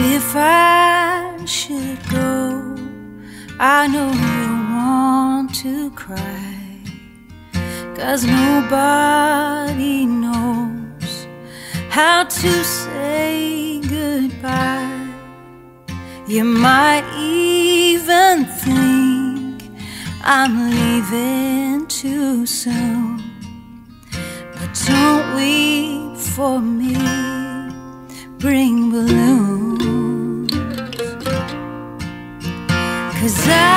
if I should go, I know you'll want to cry. Cause nobody knows how to say goodbye. You might even think I'm leaving too soon. But don't weep for me, bring balloons. Cause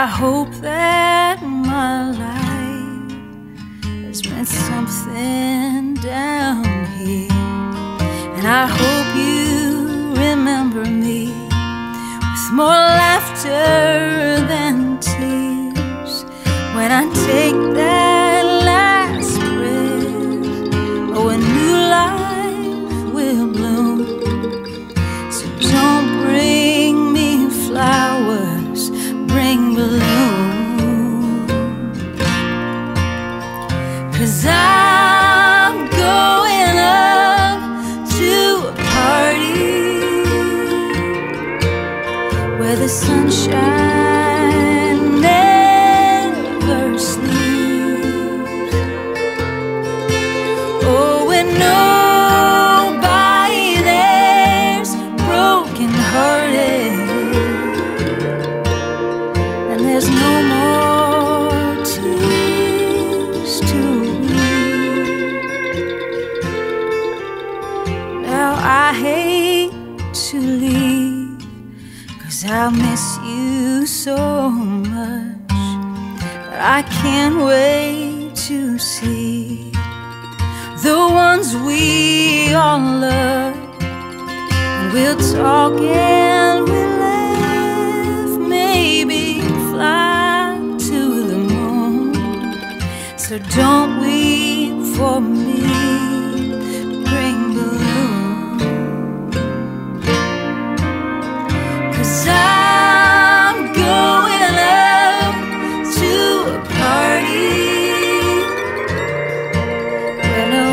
I hope that my life has meant something down here. And I hope you remember me with more laughter than tears when I take that last breath. Oh, a new life will bloom. The sunshine never sleeps. Oh, broken hearted, and there's no more tears to weep. Now I hate to leave, cause I'll miss you so much. But I can't wait to see the ones we all love. We'll talk and we'll laugh, maybe fly to the moon. So don't weep for me,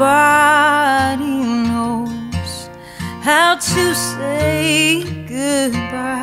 nobody knows how to say goodbye.